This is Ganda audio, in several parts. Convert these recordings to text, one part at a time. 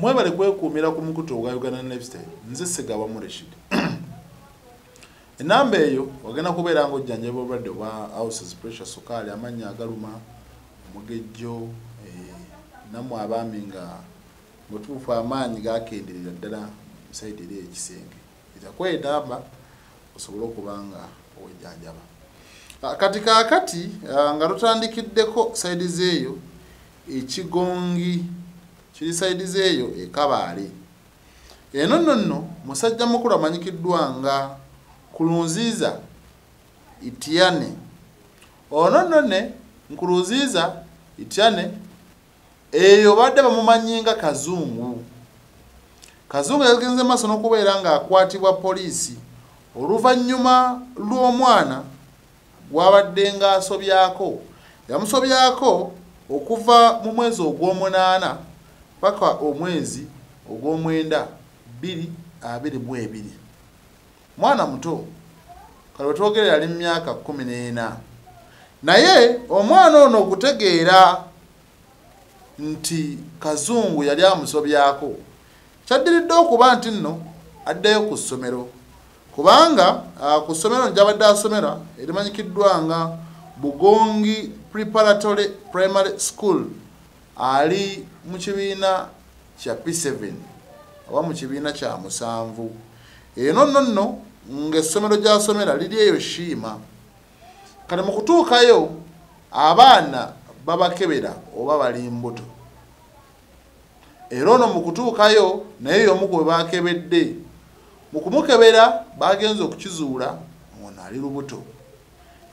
mwebale kwekuumira ku mukutu ogwa uganda lifestyle nze segaba mureshid enamba eyo ogenda kubeera nga ojjanjaba obulwadde obwa houses pressure sukaali amannya agaluma omugejjo eh, nammwe abaami nga mutuufu amaanyi gakenderera ddala musaidi eri ekisenge. Eza kwetamba osobole okuba nga owejjanjaba. Ah, kati kaakati ah, nga tutandikiddeko saidi zeeyo ekigongi kiri saidi zeeyo ekabaale eno nno nno musajja mukulu amanyikiddwa nga kulunziiza ityane ono nno ne nkuluziiza ityane eyo badde bamumanyi nga kazungu. Kazungu yagenze maaso n'okubeera ng'akwatibwa poliisi. Oluvannyuma lw'omwana gwabadde ng'asobyako yamusobyako okuva mu mwezi ogw'omunaana paka omwezi ogw'omwenda bbiri abiri mu ebiri. Mwana muto kale wetwogere yali mu myaka kumi n'ena. Naye omwana ono okutegeera nti kazungu yali amusobyako kyaddiridde okuba nti nno addeyo ku ssomero. Kubanga ku ssomero gyabadde asomera erimanyikiddwa nga bugongi preparatory primary school ali mu kibiina kya p7 oba mu kibiina kya musanvu. Eno nno nno ng'essomero gy'asomera liri eyo shiima kale mu kutuukayo abaana babakebera oba bali mbuto. Era ono mu kutuukayo naye y'omu ku bwe bakebedde. Mu kumukebera bagenze okukizuula ono ali lubuto.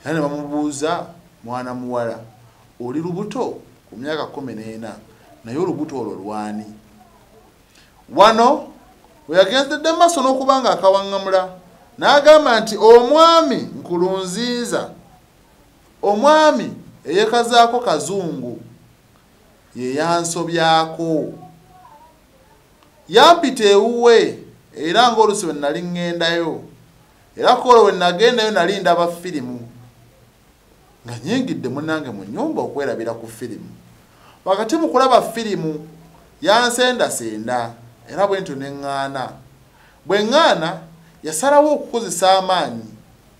Era ne bamubuuza mwana muwala oli lubuto ku myaka kumi n'ena naye olubuto olwo lwani. Wano we yagenzedde maaso n'okuba nga akawaŋŋamula n'agamba nti omwami nkulunziiza omwami eyekazaako kazungu ye yansobyako. Yampita ewuwe era ng'olusi bwe nali ŋŋendayo era kolo we nagendayo nali ndaba firimu nga nyingidde munnange mu nnyumba okwerabira ku firimu wakati mu kulaba firimu yansendasenda era bwe ntyo ne ŋŋaana. Bwe ŋŋaana yasalawo okukozesa amaanyi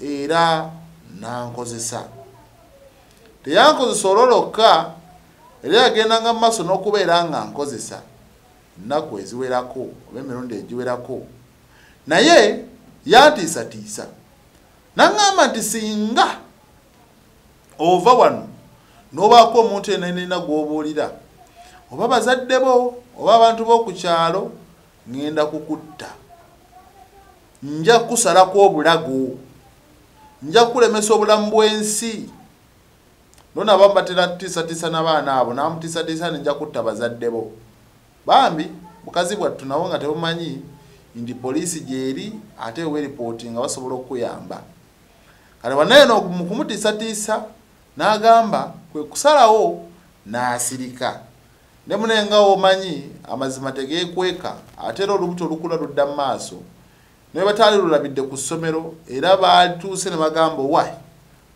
era nankozesa. Teyankozesa olwolokka era yagendanga mu maaso n'okubeera nga nkozesa. Ennaku eziwerako oba emirundi egiwerako. Naye yantiisatiisa. Naŋŋamba nti singa ova wano n'obaako omuntu enenena gw'obuulira oba bazadde bo oba abantu b'oku kyalo ŋŋenda kukutta. Nja kusalako obulago nja kulemesa obulamu bw'ensi. Nona abamu batera tiisatiisa n'abaana abo namutiisatiisa nenja kutta bazadde bo. Bambi bukazi bwattu nabo nga tebumanyi nti poliisi gyeri ate oba eripooti nga basobola okukuyamba. Kale wanaeno mu kumutiisatiisa n'agamba kwe kusalawo n'asirika. Ne munenga omanyi amazima tegeekweka ate era olubuto olukula ludda mu maaso. Naye bataali lulabidde ku ssomero era batuuse ne bagamba wai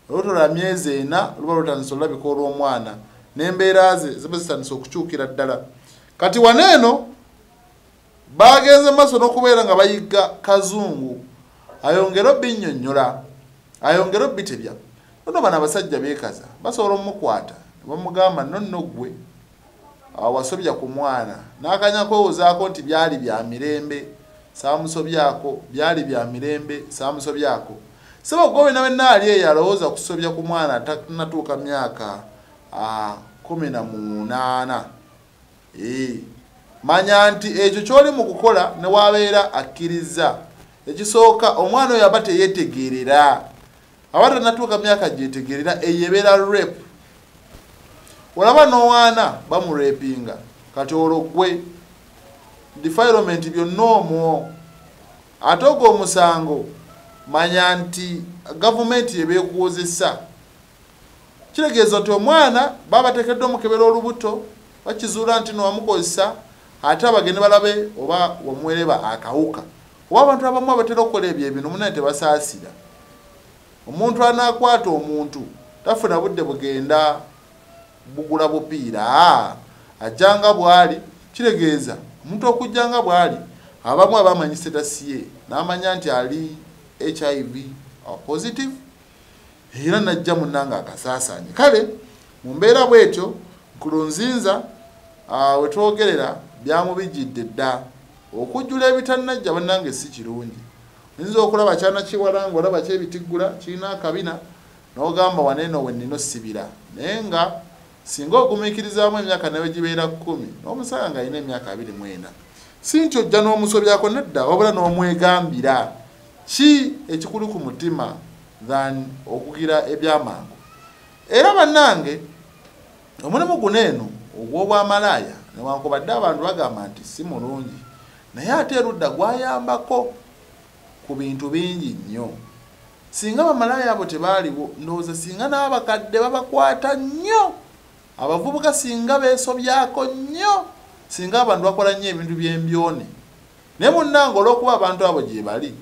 olubuto lwa myezi ena luba lutandisa olulabika olw'omwana. N'embeera ze ziba zitandisa okukyukira ddala. Kati waneeno bagenze maaso n'okubeera nga bayiga kazungu. Ayongere obinnyonnyola ayongere obitebya nono bano abasajja beekaza basobola omukwata bamugamba nonno gwe wasobya ku mwana n'akanya kwewozaako nti byali bya mirembe saamusobyako byali bya mirembe saamusobyako. Saba gwe wena wenna ali eyo alowooza kusobya ku mwana tanatuuka myaka kumi na munaana. Manya nti ekyo kyoli mu kukola ne wabeera akkiriza. Ekisooka omwana oyo aba teyeetegerera aba tanatuuka myaka gyetegerera eyo ebeera rep olaba n'owaana bamurepinga kati olwo gwe defilement byonna omwo. Ate ogwo omusango manya nti gavumenti ebeekuwozesa kitegeeza nti omwana baba bateekeddwa omukebera olubuto bakizuula nti nowamukozesa ate abagende balabe oba wamuwereba akawuka. Oba abantu abamu abatera okukola ebyo ebintu munaye tebasaasira omuntu anaakwata omuntu tafuna budde bugenda bugula bupiira. Ajjanga bwali kitegeeza omuntu okujja nga bw'ali abamu abamanyi sitasi ye n'amanya nti ali hiv positive era najja munnanga akasaasaanye. Kale mu mbeera bwetyo nkulunzinza wetwogerera byamubijjidde dda okujjula ebitannajja bannange si kirungi oyinza okulaba kyana kiwalanga olaba kyebitiggula kirina akabina n'ogamba waneeno wennino sibira naye nga singa ogumiikirizaamu emyaka nawe gibeera kkumi n'omusanga nga alina emyaka abiri mu ena si nti ojja n'omusobyako nedda wabula n'omwegambira. Ki ekikuli ku mutima than okugira ebyamangu era bannange omulimu guno eno ogw'obwamalaaya newankubadde abantu bagamba nti si mulungi naye ate erudda gwayambako ku bintu bingi nnyo. Singa bamalaaya abo tebaaliwo ndowooza singa n'abakadde babakwata nnyo. Abavubuka singa beesobyako nnyo singa abantu bakola nnyo ebintu byembyone naye munnanga olw'okuba abantu abo gye bali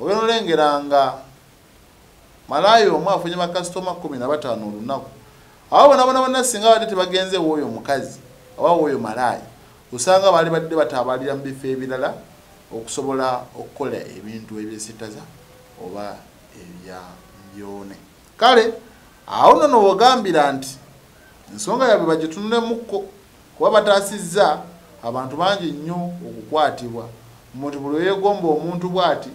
obeera olengeranga malaaya omu afunye bakasitoma kumi na bataano olunaku. Abo bona bona bonna singa badde tebagenze woyo omukazi oba woyo malaaya osanga baali badde bataabalira mu bifo ebirala okusobola okukola ebintu ebyesitaza oba ebya mbyone. Kale awo nno nowogambira nti ensonga yabwe bagitunulemukko kuba bataasizza abantu bangi nnyo okukwatibwa. Muntu buli weyegomba omuntu bw'ati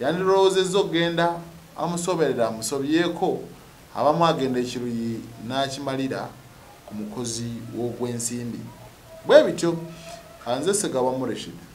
yandirowoozezza okgenda amusoberera amusobyeko abamu agenda ekiruyi n'akimalira ku mukozi w'ogw'ensimbi. Bwe bityo anze segaba mureshidi